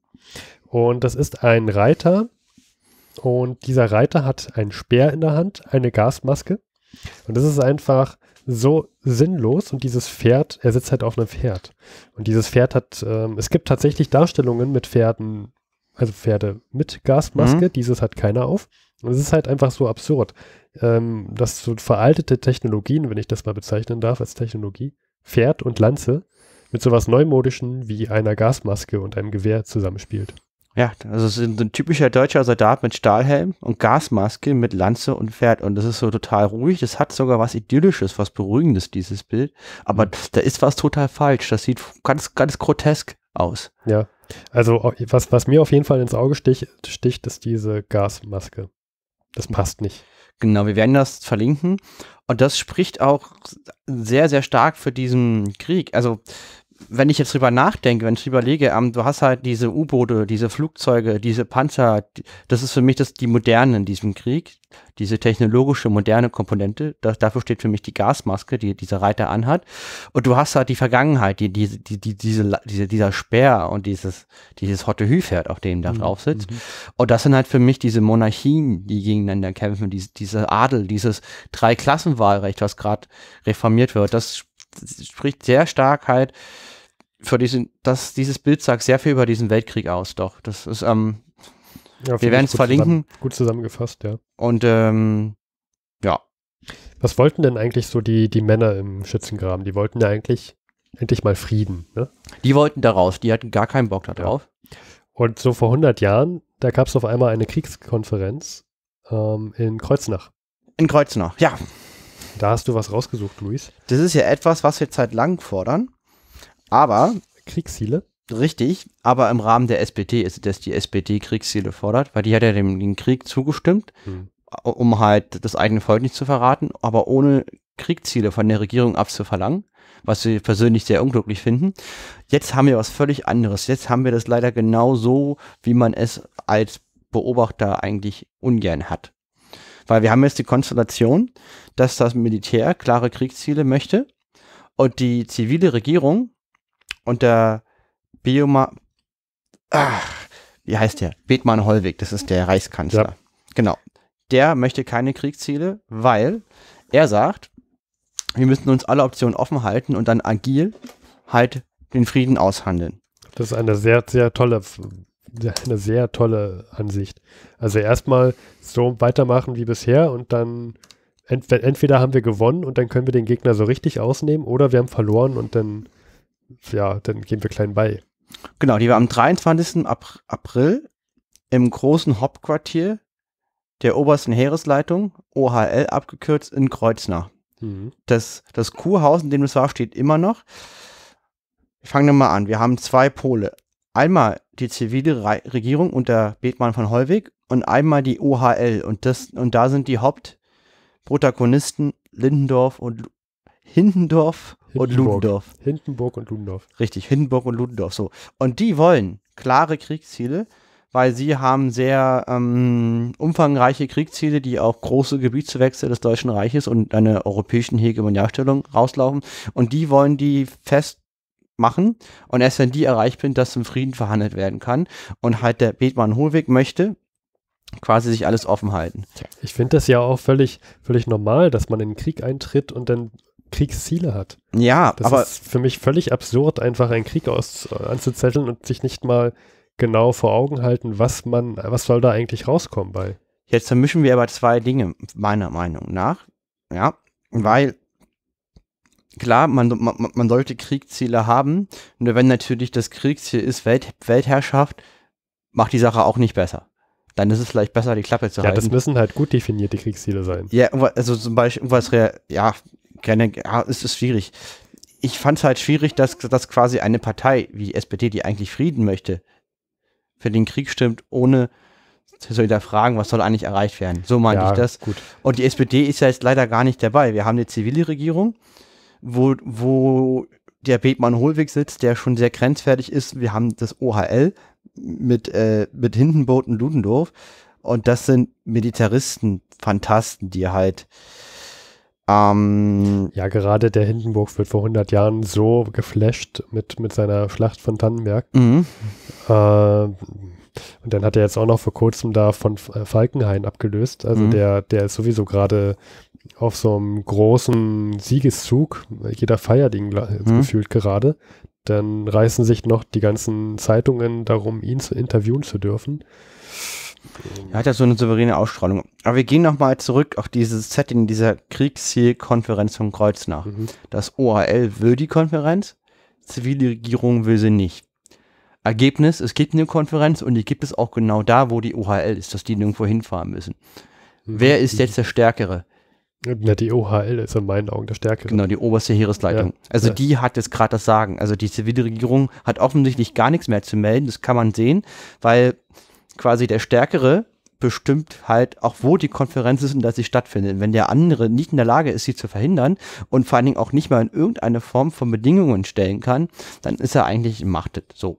Und das ist ein Reiter. Und dieser Reiter hat einen Speer in der Hand, eine Gasmaske. Und das ist einfach so sinnlos. Und dieses Pferd, er sitzt halt auf einem Pferd. Und dieses Pferd hat, ähm, es gibt tatsächlich Darstellungen mit Pferden, also Pferde mit Gasmaske. Mhm. Dieses hat keiner auf. Und es ist halt einfach so absurd, ähm, dass so veraltete Technologien, wenn ich das mal bezeichnen darf als Technologie, Pferd und Lanze mit sowas Neumodischen wie einer Gasmaske und einem Gewehr zusammenspielt. Ja, also es ist ein typischer deutscher Soldat mit Stahlhelm und Gasmaske mit Lanze und Pferd. Und das ist so total ruhig. Das hat sogar was Idyllisches, was Beruhigendes, dieses Bild. Aber Mhm. da ist was total falsch. Das sieht ganz, ganz grotesk aus. Ja, also was, was mir auf jeden Fall ins Auge stich, sticht, ist diese Gasmaske. Das passt nicht. Genau, wir werden das verlinken. Und das spricht auch sehr, sehr stark für diesen Krieg. Also, wenn ich jetzt drüber nachdenke, wenn ich drüber lege, ähm, du hast halt diese U-Boote, diese Flugzeuge, diese Panzer, die- das ist für mich das, die Moderne in diesem Krieg, diese technologische, moderne Komponente. Das, dafür steht für mich die Gasmaske, die dieser Reiter anhat. Und du hast halt die Vergangenheit, die, die, die, die, diese, diese, dieser Speer und dieses, dieses Hotte Hü-Pferd, auf dem da drauf sitzt. Mhm. Und das sind halt für mich diese Monarchien, die gegeneinander kämpfen, diese, dieser Adel, dieses Dreiklassenwahlrecht, was gerade reformiert wird. Das sp- spricht sehr stark halt für diesen, das, dieses Bild sagt sehr viel über diesen Weltkrieg aus, doch. Das ist, ähm, Ja, wir werden es verlinken Zusammen, gut zusammengefasst, ja. und ähm, ja, Was wollten denn eigentlich so die, die Männer im Schützengraben? Die wollten ja eigentlich endlich mal Frieden. Ne? die wollten da raus, die hatten gar keinen Bock da Ja. drauf. Und so vor 100 Jahren, da gab es auf einmal eine Kriegskonferenz ähm, in Kreuznach. In Kreuznach, ja. Da hast du was rausgesucht, Luis. Das ist ja etwas, was wir seit langem fordern, aber Kriegsziele. Richtig, aber im Rahmen der SPD ist es, dass die SPD Kriegsziele fordert, weil die hat ja dem, dem Krieg zugestimmt, Hm. um halt das eigene Volk nicht zu verraten, aber ohne Kriegsziele von der Regierung abzuverlangen, was wir persönlich sehr unglücklich finden. Jetzt haben wir was völlig anderes. Jetzt haben wir das leider genau so, wie man es als Beobachter eigentlich ungern hat. Weil wir haben jetzt die Konstellation, dass das Militär klare Kriegsziele möchte und die zivile Regierung unter Bioma, ach, wie heißt der? Bethmann Hollweg, das ist der Reichskanzler. Ja. Genau. Der möchte keine Kriegsziele, weil er sagt, wir müssen uns alle Optionen offen halten und dann agil halt den Frieden aushandeln. Das ist eine sehr, sehr tolle, eine sehr tolle Ansicht. Also erstmal so weitermachen wie bisher und dann ent entweder haben wir gewonnen und dann können wir den Gegner so richtig ausnehmen oder wir haben verloren und dann, ja, dann gehen wir klein bei. Genau, die war am 23. Ap April im großen Hauptquartier der obersten Heeresleitung, OHL abgekürzt, in Kreuznach. Mhm. Das, das Kurhaus, in dem das war, steht immer noch. Wir fangen dann mal an. Wir haben zwei Pole. Einmal die zivile Re Regierung unter Bethmann von Hollweg und einmal die OHL. Und, das, und da sind die Hauptprotagonisten Lindendorf und Hindendorf und. Ludendorff. Hindenburg und Ludendorff. Richtig, Hindenburg und Ludendorff. So. Und die wollen klare Kriegsziele, weil sie haben sehr ähm, umfangreiche Kriegsziele, die auch große Gebietswechsel des Deutschen Reiches und einer europäischen Hegemonialstellung rauslaufen. Und die wollen die festmachen. Und erst wenn die erreicht sind, dass zum Frieden verhandelt werden kann. Und halt der Bethmann Hohlweg möchte quasi sich alles offen halten. Ich finde das ja auch völlig, völlig normal, dass man in den Krieg eintritt und dann Kriegsziele hat. Ja, Das aber ist für mich völlig absurd, einfach einen Krieg aus, anzuzetteln und sich nicht mal genau vor Augen halten, was man, was soll da eigentlich rauskommen bei. Jetzt vermischen wir aber zwei Dinge, meiner Meinung nach. Ja, weil klar, man, man, man sollte Kriegsziele haben, nur wenn natürlich das Kriegsziel ist Welt, Weltherrschaft, macht die Sache auch nicht besser. Dann ist es vielleicht besser, die Klappe zu Ja, das halten. müssen halt gut definierte Kriegsziele sein. Ja, also zum Beispiel irgendwas, ja, gerne, ja, es ist schwierig. Ich fand es halt schwierig, dass, dass quasi eine Partei wie die SPD, die eigentlich Frieden möchte, für den Krieg stimmt, ohne zu hinterfragen, was soll eigentlich erreicht werden. So meine ja, ich das. Gut. Und die SPD ist ja jetzt leider gar nicht dabei. Wir haben eine zivile Regierung, wo, wo der Bethmann Hohlweg sitzt, der schon sehr grenzwertig ist. Wir haben das OHL mit, äh, mit Hindenburg und Ludendorff. Und das sind Militaristen, Fantasten, die halt ähm, Ja, gerade der Hindenburg wird vor 100 Jahren so geflasht mit, mit seiner Schlacht von Tannenberg. mhm. Äh, und dann hat er jetzt auch noch vor kurzem da von F- Falkenhayn abgelöst. Also Mhm. der, der ist sowieso gerade auf so einem großen Siegeszug. Jeder feiert ihn Mhm. gefühlt gerade. Dann reißen sich noch die ganzen Zeitungen darum, ihn zu interviewen zu dürfen. Er hat ja so eine souveräne Ausstrahlung. Aber wir gehen nochmal zurück auf dieses Setting dieser Kriegszielkonferenz von Kreuznach. Mhm. Das OHL will die Konferenz, zivile Regierung will sie nicht. Ergebnis, es gibt eine Konferenz und die gibt es auch genau da, wo die OHL ist, dass die nirgendwo hinfahren müssen. Wer ist jetzt der Stärkere? Na, die OHL ist in meinen Augen der Stärkere. Genau, die oberste Heeresleitung. Ja, Also ja. die hat jetzt gerade das Sagen. Also die zivile Regierung hat offensichtlich gar nichts mehr zu melden, das kann man sehen, weil quasi der Stärkere bestimmt halt auch, wo die Konferenz ist und dass sie stattfindet. Wenn der andere nicht in der Lage ist, sie zu verhindern und vor allen Dingen auch nicht mal in irgendeine Form von Bedingungen stellen kann, dann ist er eigentlich entmachtet. So.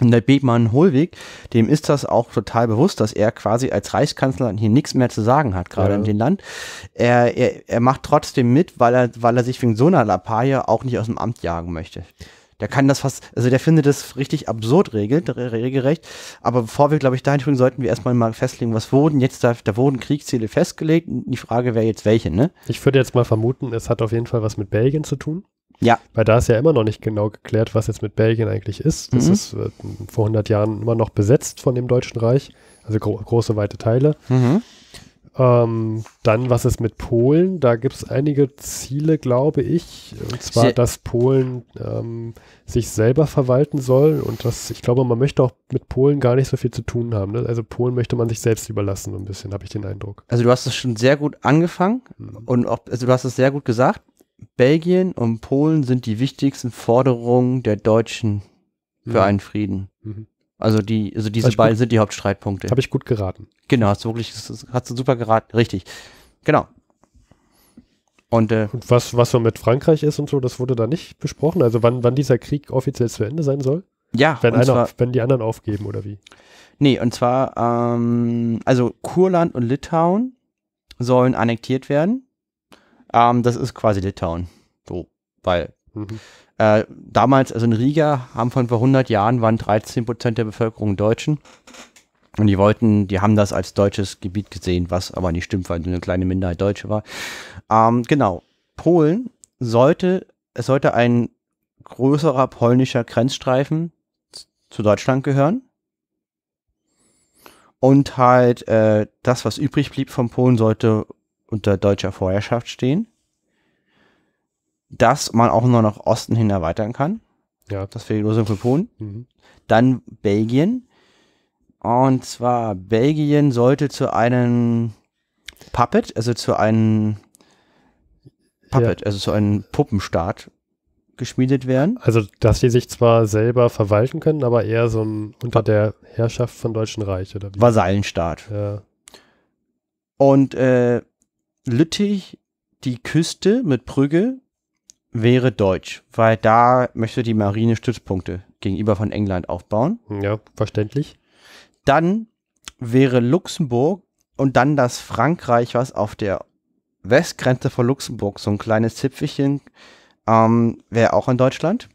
Und der Bethmann Hohlweg, dem ist das auch total bewusst, dass er quasi als Reichskanzler hier nichts mehr zu sagen hat, gerade Ja. in dem Land. Er, er, er macht trotzdem mit, weil er, weil er sich wegen so einer Lappalie auch nicht aus dem Amt jagen möchte. Der kann das fast, also der findet das richtig absurd regelt, re- regelrecht. Aber bevor wir, glaube ich, dahin springen, sollten wir erstmal mal festlegen, was wurden jetzt da, da wurden Kriegsziele festgelegt. Und Die Frage wäre jetzt welche, ne? Ich würde jetzt mal vermuten, es hat auf jeden Fall was mit Belgien zu tun. Ja. Weil da ist ja immer noch nicht genau geklärt, was jetzt mit Belgien eigentlich ist. Das Mhm. ist äh, vor 100 Jahren immer noch besetzt von dem Deutschen Reich, also gro große, weite Teile. Mhm. Ähm, dann, was ist mit Polen? Da gibt es einige Ziele, glaube ich. Und zwar, dass Polen ähm, sich selber verwalten soll. Und das, ich glaube, man möchte auch mit Polen gar nicht so viel zu tun haben. Ne? Also Polen möchte man sich selbst überlassen, so ein bisschen, habe ich den Eindruck. Also du hast es schon sehr gut angefangen Mhm. und auch, also du hast es sehr gut gesagt. Belgien und Polen sind die wichtigsten Forderungen der Deutschen für Mhm. einen Frieden. Mhm. Also die, also diese beiden gut- sind die Hauptstreitpunkte. Habe ich gut geraten. Genau, hast du wirklich, hast du super geraten, richtig. Genau. Und äh, Und was, was so mit Frankreich ist und so, das wurde da nicht besprochen. Also wann, wann dieser Krieg offiziell zu Ende sein soll? ja, Wenn, einer, zwar, wenn die anderen aufgeben oder wie? nee, und zwar, ähm, also Kurland und Litauen sollen annektiert werden. Ähm, das ist quasi Litauen. So, weil Mhm. Äh, damals, also in Riga, haben von vor 100 Jahren waren 13 Prozent der Bevölkerung Deutschen. Und die wollten, die haben das als deutsches Gebiet gesehen, was aber nicht stimmt, weil nur eine kleine Minderheit Deutsche war. Ähm, genau. Polen sollte, es sollte ein größerer polnischer Grenzstreifen zu Deutschland gehören. Und halt äh, das, was übrig blieb von Polen, sollte unter deutscher Vorherrschaft stehen. Dass man auch nur nach Osten hin erweitern kann. Ja. Das wäre die Lösung für Polen. Mhm. Dann Belgien. Und zwar Belgien sollte zu einem Puppet, also zu einem Puppet, also zu einem Puppenstaat geschmiedet werden. Also, dass die sich zwar selber verwalten können, aber eher so ein, unter der Herrschaft von Deutschen Reich, oder wie? Vasallenstaat. Ja. Und äh, Lüttich, die Küste mit Brügge, wäre deutsch, weil da möchte die Marine Stützpunkte gegenüber von England aufbauen. ja, verständlich. Dann wäre Luxemburg und dann das Frankreich, was auf der Westgrenze von Luxemburg, so ein kleines Zipfelchen, ähm, wäre auch in Deutschland.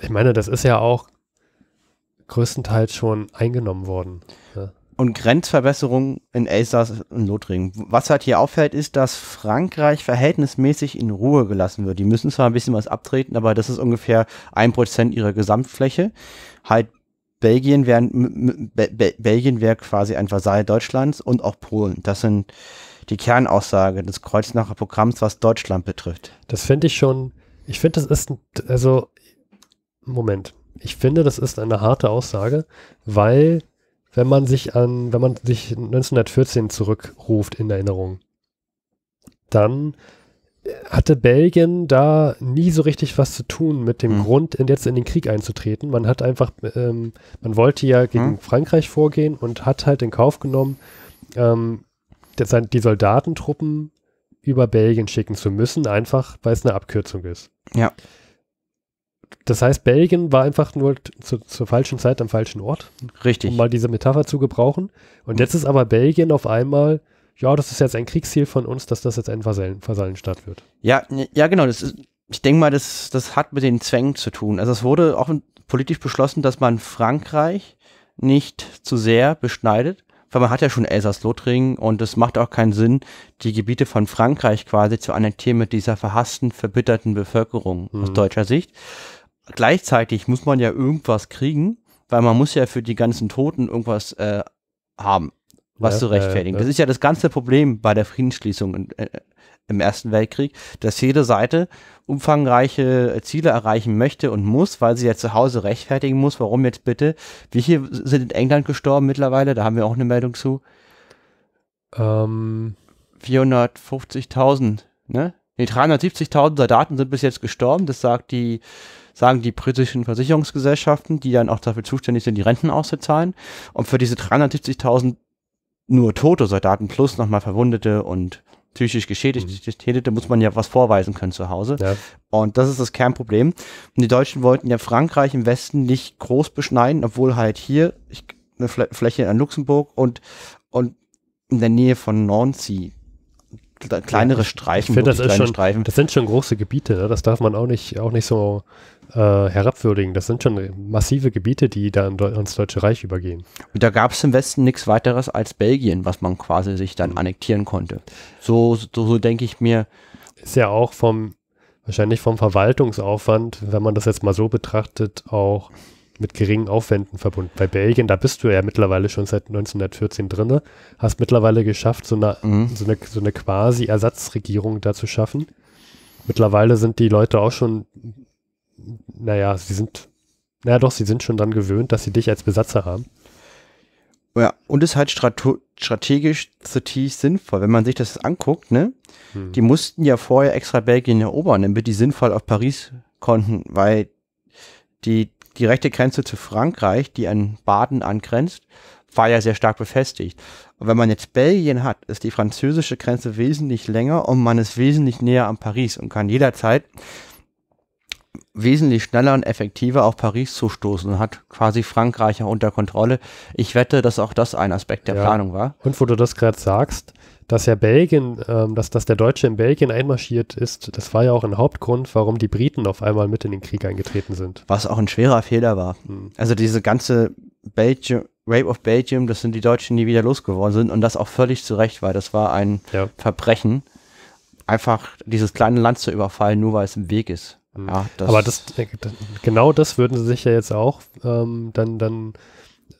Ich meine, das ist ja auch größtenteils schon eingenommen worden. Ja. Und Grenzverbesserung in Elsass und Lothringen. Was halt hier auffällt, ist, dass Frankreich verhältnismäßig in Ruhe gelassen wird. Die müssen zwar ein bisschen was abtreten, aber das ist ungefähr ein Prozent ihrer Gesamtfläche. Halt Belgien wäre Be Be Belgien wäre quasi ein Vasall Deutschlands und auch Polen. Das sind die Kernaussage des Kreuznacher Programms, was Deutschland betrifft. Das finde ich schon, ich finde, das ist, also, Moment, ich finde, das ist eine harte Aussage, weil, wenn man sich an, wenn man sich 1914 zurückruft in Erinnerung, dann hatte Belgien da nie so richtig was zu tun mit dem Hm. Grund, in, jetzt in den Krieg einzutreten. Man hat einfach, ähm, man wollte ja gegen Hm. Frankreich vorgehen und hat halt in Kauf genommen, ähm, die Soldatentruppen über Belgien schicken zu müssen, einfach weil es eine Abkürzung ist. Ja. Das heißt, Belgien war einfach nur zu, zur falschen Zeit am falschen Ort, Richtig. um mal diese Metapher zu gebrauchen. Und jetzt ist aber Belgien auf einmal, ja, das ist jetzt ein Kriegsziel von uns, dass das jetzt ein Vasallen, Vasallenstaat wird. Ja, ja, genau. Das ist, ich denke mal, das, das hat mit den Zwängen zu tun. Also es wurde auch politisch beschlossen, dass man Frankreich nicht zu sehr beschneidet, weil man hat ja schon Elsass-Lothringen und es macht auch keinen Sinn, die Gebiete von Frankreich quasi zu annektieren mit dieser verhassten, verbitterten Bevölkerung aus Mhm. deutscher Sicht. Gleichzeitig muss man ja irgendwas kriegen, weil man muss ja für die ganzen Toten irgendwas äh, haben, was Ja, zu rechtfertigen. ja, ja. Das ist ja das ganze Problem bei der Friedensschließung in, äh, im Ersten Weltkrieg, dass jede Seite umfangreiche Ziele erreichen möchte und muss, weil sie ja zu Hause rechtfertigen muss. Warum jetzt bitte? Wie viele sind in England gestorben mittlerweile? Da haben wir auch eine Meldung zu. Ähm, 450.000, ne? Nee, 370.000 Soldaten sind bis jetzt gestorben. Das sagt die, sagen die britischen Versicherungsgesellschaften, die dann auch dafür zuständig sind, die Renten auszuzahlen. Und für diese 370.000 nur tote Soldaten plus nochmal Verwundete und psychisch Geschädigte muss man ja was vorweisen können zu Hause. ja, Und das ist das Kernproblem. Und die Deutschen wollten ja Frankreich im Westen nicht groß beschneiden, obwohl halt hier eine Flä Fläche an Luxemburg und, und in der Nähe von Nancy kleinere Streifen, ich finde, das ist schon- Streifen. das sind schon große Gebiete, ne? das darf man auch nicht, auch nicht so äh, herabwürdigen. Das sind schon massive Gebiete, die da ins Deutsche Reich übergehen. Und da gab es im Westen nichts weiteres als Belgien, was man quasi sich Mhm. dann annektieren konnte. So, so, so denke ich mir, Ist ja auch vom, wahrscheinlich vom Verwaltungsaufwand, wenn man das jetzt mal so betrachtet, auch mit geringen Aufwänden verbunden. Bei Belgien, da bist du ja mittlerweile schon seit 1914 drinne, hast mittlerweile geschafft, so eine, mhm. so eine, so eine quasi Ersatzregierung da zu schaffen. Mittlerweile sind die Leute auch schon, naja, sie sind, naja doch, sie sind schon dann gewöhnt, dass sie dich als Besatzer haben. ja, und ist halt strategisch zutiefst sinnvoll, wenn man sich das anguckt, ne? Hm. Die mussten ja vorher extra Belgien erobern, damit die sinnvoll auf Paris konnten, weil die direkte Grenze zu Frankreich, die an Baden angrenzt, war ja sehr stark befestigt. Und wenn man jetzt Belgien hat, ist die französische Grenze wesentlich länger und man ist wesentlich näher an Paris und kann jederzeit wesentlich schneller und effektiver auf Paris zustoßen und hat quasi Frankreich auch unter Kontrolle. Ich wette, dass auch das ein Aspekt der Ja. Planung war. Und wo du das gerade sagst, dass ja Belgien, ähm, dass, dass der Deutsche in Belgien einmarschiert ist, das war ja auch ein Hauptgrund, warum die Briten auf einmal mit in den Krieg eingetreten sind. Was auch ein schwerer Fehler war. Hm. Also diese ganze Belgium, Rape of Belgium, das sind die Deutschen, die wieder losgeworden sind und das auch völlig zu Recht, weil das war ein Ja. Verbrechen, einfach dieses kleine Land zu überfallen, nur weil es im Weg ist. Hm. Ja, das, Aber das, genau das würden sie sich ja jetzt auch ähm, dann, dann,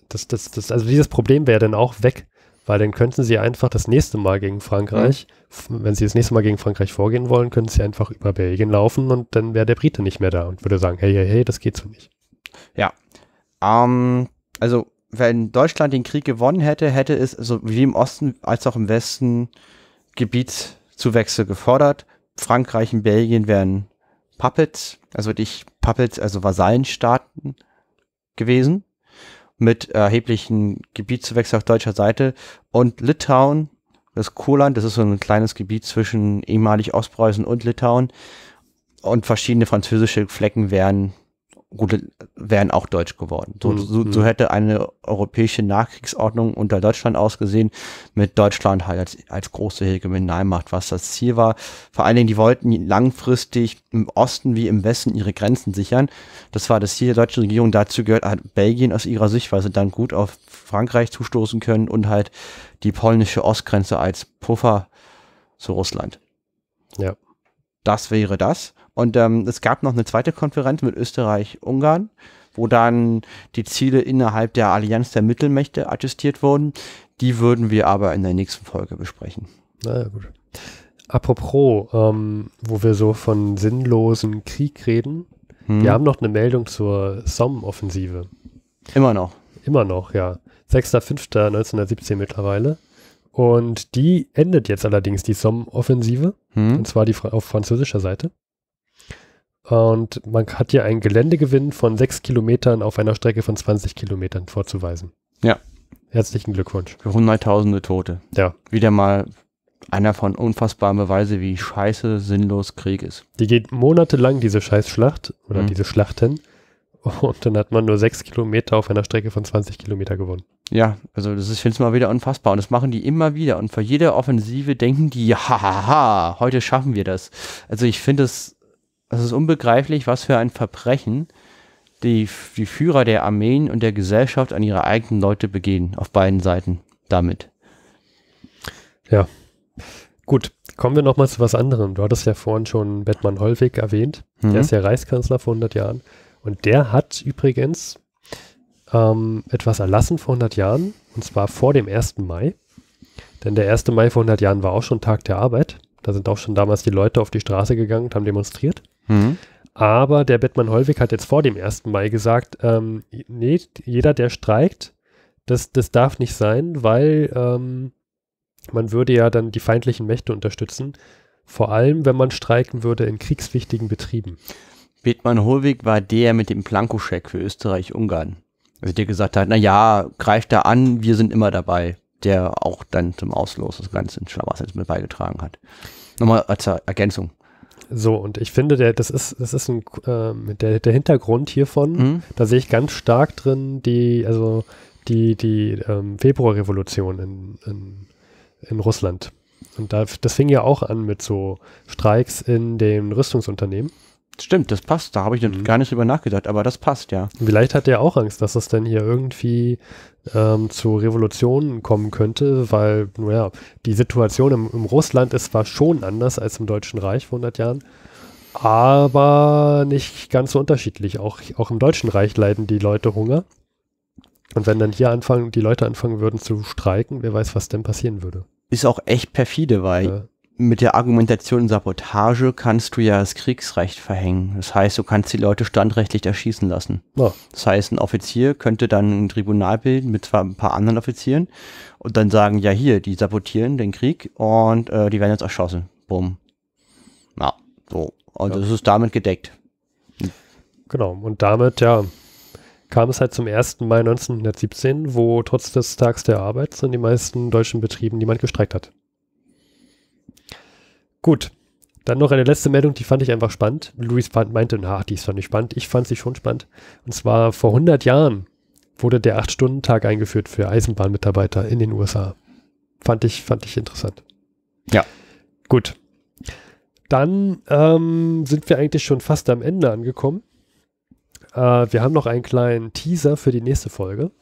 das, das, das, also dieses Problem wäre dann auch weg, weil dann könnten sie einfach das nächste Mal gegen Frankreich, f- wenn sie das nächste Mal gegen Frankreich vorgehen wollen, könnten sie einfach über Belgien laufen und dann wäre der Brite nicht mehr da und würde sagen, hey, hey, hey, das geht so nicht. Ähm, also, wenn Deutschland den Krieg gewonnen hätte, hätte es also wie im Osten als auch im Westen Gebietszuwächse gefordert. Frankreich und Belgien wären Puppets, also wirklich Puppets, also Vasallenstaaten gewesen, mit erheblichen Gebietszuwächsen auf deutscher Seite. Und Litauen, das Kurland, das ist so ein kleines Gebiet zwischen ehemalig Ostpreußen und Litauen. Und verschiedene französische Flecken wären gut, wären auch deutsch geworden. So, Mhm. so, so hätte eine europäische Nachkriegsordnung unter Deutschland ausgesehen, mit Deutschland halt als, als große Hegemonialmacht, was das Ziel war. Vor allen Dingen, die wollten langfristig im Osten wie im Westen ihre Grenzen sichern. Das war das Ziel der deutschen Regierung. Dazu gehört hat Belgien aus ihrer Sichtweise dann gut auf Frankreich zustoßen können und halt die polnische Ostgrenze als Puffer zu Russland. Ja. Das wäre das. Und ähm, es gab noch eine zweite Konferenz mit Österreich-Ungarn, wo dann die Ziele innerhalb der Allianz der Mittelmächte attestiert wurden. Die würden wir aber in der nächsten Folge besprechen. Naja, gut. Apropos, ähm, wo wir so von sinnlosen Krieg reden, Hm. wir haben noch eine Meldung zur Somme-Offensive. Immer noch. Immer noch, ja. 6.5.1917 mittlerweile. Und die endet jetzt allerdings, die Somme-Offensive. Hm. Und zwar die auf französischer Seite. Und man hat hier einen Geländegewinn von sechs Kilometern auf einer Strecke von 20 Kilometern vorzuweisen. Ja. Herzlichen Glückwunsch. Für hunderttausende Tote. Ja. Wieder mal einer von unfassbaren Beweise, wie scheiße sinnlos Krieg ist. Die geht monatelang, diese Scheißschlacht, oder Mhm. diese Schlachten. Und dann hat man nur sechs Kilometer auf einer Strecke von 20 Kilometer gewonnen. Ja, also das ist, ich finde es mal wieder unfassbar. Und das machen die immer wieder. Und für jede Offensive denken die, hahaha, heute schaffen wir das. Also ich finde es, es ist unbegreiflich, was für ein Verbrechen die, die Führer der Armeen und der Gesellschaft an ihre eigenen Leute begehen, auf beiden Seiten damit. Gut, kommen wir nochmal zu was anderem. Du hattest ja vorhin schon Bettmann Hollweg erwähnt. Mhm. Der ist ja Reichskanzler vor 100 Jahren. Und der hat übrigens ähm, etwas erlassen vor 100 Jahren, und zwar vor dem 1. Mai. Denn der 1. Mai vor 100 Jahren war auch schon Tag der Arbeit. Da sind auch schon damals die Leute auf die Straße gegangen und haben demonstriert. Mhm. Aber der Bettmann Hollweg hat jetzt vor dem 1. Mai gesagt, ähm, nee, jeder, der streikt, das, das darf nicht sein, weil ähm, man würde ja dann die feindlichen Mächte unterstützen. Vor allem, wenn man streiken würde in kriegswichtigen Betrieben. Bethmann Hohlweg war der mit dem Plankoscheck für Österreich-Ungarn. Also der gesagt hat, na ja, greift da an, wir sind immer dabei. Der auch dann zum Auslos des ganzen Schlamassels mit beigetragen hat. Nochmal als Ergänzung. So, und ich finde, der, das ist, das ist ein, ähm, der, der Hintergrund hiervon, Mhm. da sehe ich ganz stark drin die, also die, die ähm, Februarrevolution in, in, in Russland. Und da, das fing ja auch an mit so Streiks in den Rüstungsunternehmen. Stimmt, das passt. Da habe ich Mhm. gar nicht drüber nachgedacht, aber das passt, ja. Vielleicht hat er auch Angst, dass es dann hier irgendwie ähm, zu Revolutionen kommen könnte, weil, naja, die Situation im, im Russland ist zwar schon anders als im Deutschen Reich vor 100 Jahren, aber nicht ganz so unterschiedlich. Auch, auch im Deutschen Reich leiden die Leute Hunger. Und wenn dann hier anfangen, die Leute anfangen würden zu streiken, wer weiß, was denn passieren würde. Ist auch echt perfide, weil Ja. Mit der Argumentation Sabotage kannst du ja das Kriegsrecht verhängen. Das heißt, du kannst die Leute standrechtlich erschießen lassen. Ja. Das heißt, ein Offizier könnte dann ein Tribunal bilden mit zwar ein paar anderen Offizieren und dann sagen, ja hier, die sabotieren den Krieg und äh, die werden jetzt erschossen. Bumm. Ja, so. Und Ja. das ist damit gedeckt. Genau. Und damit, ja, kam es halt zum 1. Mai 1917, wo trotz des Tags der Arbeit in den meisten deutschen Betrieben niemand gestreikt hat. Gut. Dann noch eine letzte Meldung, die fand ich einfach spannend. Luis fand, meinte, na, die ist doch nicht spannend. Ich fand sie schon spannend. Und zwar vor 100 Jahren wurde der 8-Stunden-Tag eingeführt für Eisenbahnmitarbeiter in den USA. Fand ich, fand ich interessant. Ja. Gut. Dann ähm, sind wir eigentlich schon fast am Ende angekommen. Äh, wir haben noch einen kleinen Teaser für die nächste Folge.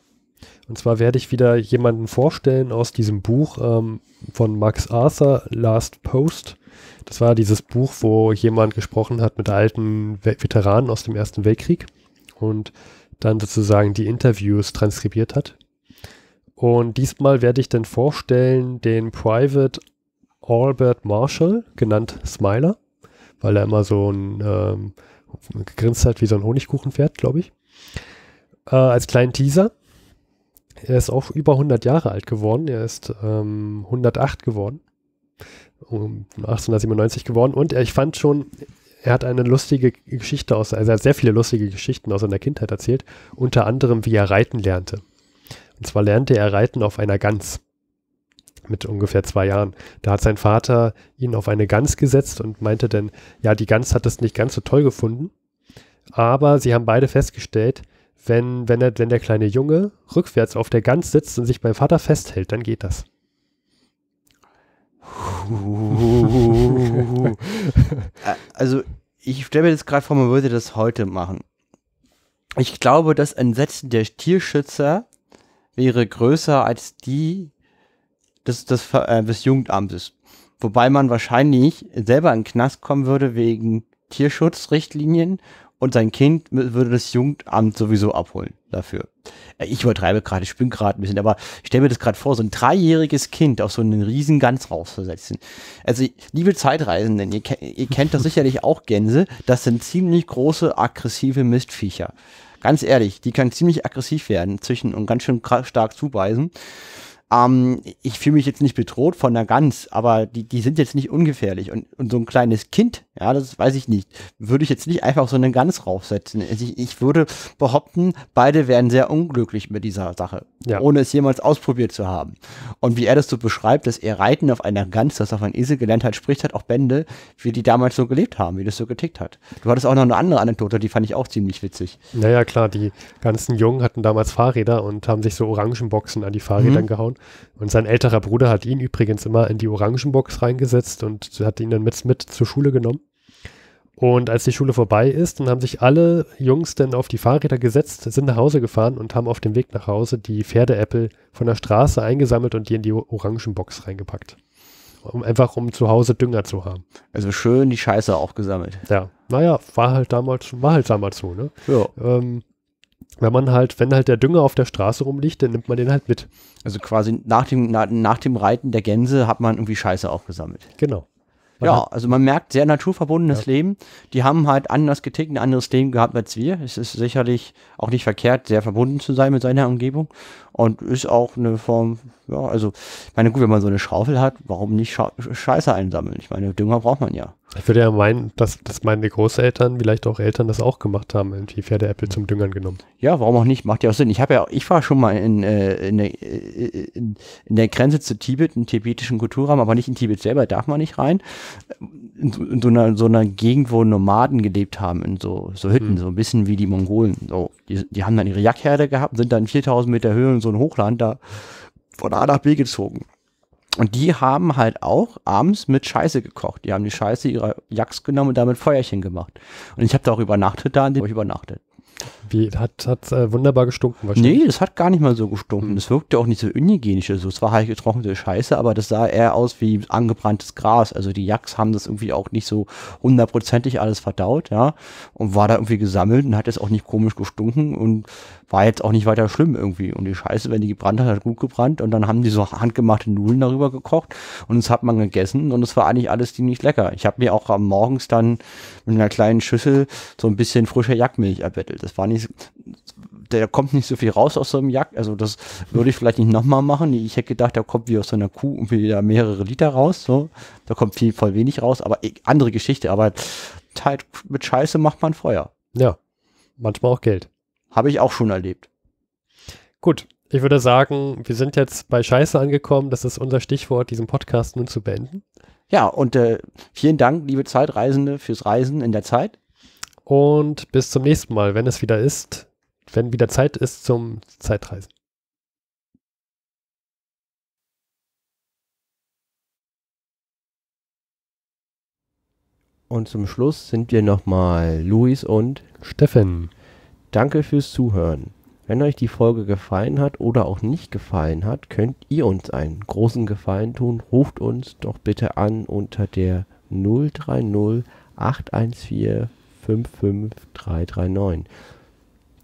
Und zwar werde ich wieder jemanden vorstellen aus diesem Buch ähm, von Max Arthur, Last Post. Das war dieses Buch, wo jemand gesprochen hat mit alten Ve Veteranen aus dem Ersten Weltkrieg und dann sozusagen die Interviews transkribiert hat. Und diesmal werde ich dann vorstellen den Private Albert Marshall, genannt Smiler, weil er immer so ein ähm, gegrinst hat wie so ein Honigkuchenpferd, glaube ich. Äh, als kleinen Teaser. Er ist auch über 100 Jahre alt geworden. Er ist ähm, 108 geworden. Um 1897 geworden. Und ich fand schon, er hat eine lustige Geschichte aus, also er hat sehr viele lustige Geschichten aus seiner Kindheit erzählt. Unter anderem, wie er reiten lernte. Und zwar lernte er reiten auf einer Gans mit ungefähr zwei Jahren. Da hat sein Vater ihn auf eine Gans gesetzt und meinte dann, ja, die Gans hat es nicht ganz so toll gefunden. Aber sie haben beide festgestellt, wenn, wenn, er, wenn der kleine Junge rückwärts auf der Gans sitzt und sich beim Vater festhält, dann geht das. also, ich stelle mir jetzt gerade vor, man würde das heute machen. Ich glaube, das Entsetzen der Tierschützer wäre größer als die des, des, äh, des Jugendamtes. Wobei man wahrscheinlich selber in den Knast kommen würde wegen Tierschutzrichtlinien und sein Kind würde das Jugendamt sowieso abholen dafür. Äh, ich übertreibe gerade, ich bin gerade ein bisschen, aber ich stelle mir das gerade vor, so ein dreijähriges Kind auf so einen riesen Gans rauszusetzen. Also, liebe Zeitreisenden, ihr, ihr kennt doch sicherlich auch Gänse, das sind ziemlich große, aggressive Mistviecher. Ganz ehrlich, die können ziemlich aggressiv werden, zwischen und ganz schön stark zubeißen. Ähm, ich fühle mich jetzt nicht bedroht von der Gans, aber die, die sind jetzt nicht ungefährlich. Und, und so ein kleines Kind, ja, das weiß ich nicht, würde ich jetzt nicht einfach so eine Gans raufsetzen. Also ich, ich würde behaupten, beide wären sehr unglücklich mit dieser Sache, ja. ohne es jemals ausprobiert zu haben. Und wie er das so beschreibt, dass er Reiten auf einer Gans, das auf ein Esel gelernt hat, spricht halt auch Bände, wie die damals so gelebt haben, wie das so getickt hat. Du hattest auch noch eine andere Anekdote, die fand ich auch ziemlich witzig. Naja, klar, die ganzen Jungen hatten damals Fahrräder und haben sich so Orangenboxen an die Fahrräder mhm. gehauen. Und sein älterer Bruder hat ihn übrigens immer in die Orangenbox reingesetzt und hat ihn dann mit, mit zur Schule genommen. Und als die Schule vorbei ist, dann haben sich alle Jungs dann auf die Fahrräder gesetzt, sind nach Hause gefahren und haben auf dem Weg nach Hause die Pferdeäppel von der Straße eingesammelt und die in die Orangenbox reingepackt. Um, einfach um zu Hause Dünger zu haben. Also schön die Scheiße auch gesammelt. Ja, naja, war halt damals, war halt damals so, ne? Ja. Ähm, wenn man halt, wenn halt der Dünger auf der Straße rumliegt, dann nimmt man den halt mit. Also quasi nach dem, nach, nach dem Reiten der Gänse hat man irgendwie Scheiße aufgesammelt. Genau. Man ja, also man merkt sehr naturverbundenes ja. Leben. Die haben halt anders getickt, ein anderes Leben gehabt als wir. Es ist sicherlich auch nicht verkehrt, sehr verbunden zu sein mit seiner Umgebung und ist auch eine Form, ja, also, ich meine, gut, wenn man so eine Schaufel hat, warum nicht Scha Scheiße einsammeln? Ich meine, Dünger braucht man ja. Ich würde ja meinen, dass, dass meine Großeltern, vielleicht auch Eltern das auch gemacht haben, irgendwie Pferdeäpfel zum Düngern genommen. Ja, warum auch nicht? Macht ja auch Sinn. Ich habe ja, ich war schon mal in, äh, in, der, äh, in, in, der Grenze zu Tibet, im tibetischen Kulturraum, aber nicht in Tibet selber, darf man nicht rein. In, in so, einer, so einer Gegend, wo Nomaden gelebt haben, in so, so Hütten, hm. so ein bisschen wie die Mongolen. So, die, die haben dann ihre Jackherde gehabt, sind dann 4000 Meter Höhe in so ein Hochland da von A nach B gezogen. Und die haben halt auch abends mit Scheiße gekocht. Die haben die Scheiße ihrer Jacks genommen und damit Feuerchen gemacht. Und ich habe da auch übernachtet, da an dem ich übernachtet. Wie, hat, hat äh, wunderbar gestunken wahrscheinlich. Nee, das hat gar nicht mal so gestunken. Hm. Das wirkte auch nicht so unhygienisch. Also, es war halt getrocknete Scheiße, aber das sah eher aus wie angebranntes Gras. Also die Jacks haben das irgendwie auch nicht so hundertprozentig alles verdaut, ja. Und war da irgendwie gesammelt und hat jetzt auch nicht komisch gestunken und war jetzt auch nicht weiter schlimm irgendwie. Und die Scheiße, wenn die gebrannt hat, hat gut gebrannt. Und dann haben die so handgemachte Nudeln darüber gekocht und das hat man gegessen und es war eigentlich alles ziemlich lecker. Ich habe mir auch am Morgens dann mit einer kleinen Schüssel so ein bisschen frischer Jackmilch erbettelt. Das war nicht, der kommt nicht so viel raus aus so einem Jack. Also das würde ich vielleicht nicht nochmal machen. Ich hätte gedacht, da kommt wie aus so einer Kuh irgendwie da mehrere Liter raus. So, da kommt viel voll wenig raus. Aber andere Geschichte. Aber halt mit Scheiße macht man Feuer. Ja, manchmal auch Geld. Habe ich auch schon erlebt. Gut, ich würde sagen, wir sind jetzt bei Scheiße angekommen. Das ist unser Stichwort, diesen Podcast nun zu beenden. Ja, und äh, vielen Dank, liebe Zeitreisende, fürs Reisen in der Zeit. Und bis zum nächsten Mal, wenn es wieder ist, wenn wieder Zeit ist zum Zeitreisen. Und zum Schluss sind wir nochmal Luis und Steffen. Danke fürs Zuhören. Wenn euch die Folge gefallen hat oder auch nicht gefallen hat, könnt ihr uns einen großen Gefallen tun. Ruft uns doch bitte an unter der 030 814 55339.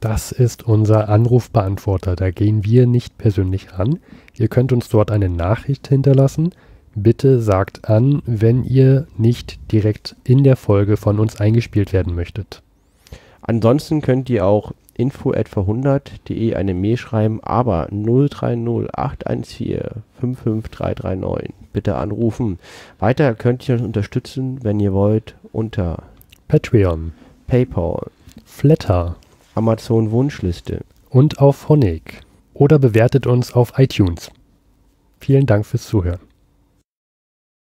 Das ist unser Anrufbeantworter. Da gehen wir nicht persönlich ran. Ihr könnt uns dort eine Nachricht hinterlassen. Bitte sagt an, wenn ihr nicht direkt in der Folge von uns eingespielt werden möchtet. Ansonsten könnt ihr auch info etwa 100.de eine Mail schreiben, aber 030 814 55339 bitte anrufen. Weiter könnt ihr uns unterstützen, wenn ihr wollt, unter Patreon, PayPal, Flatter Amazon Wunschliste. und auf Honig. Oder bewertet uns auf iTunes. Vielen Dank fürs Zuhören.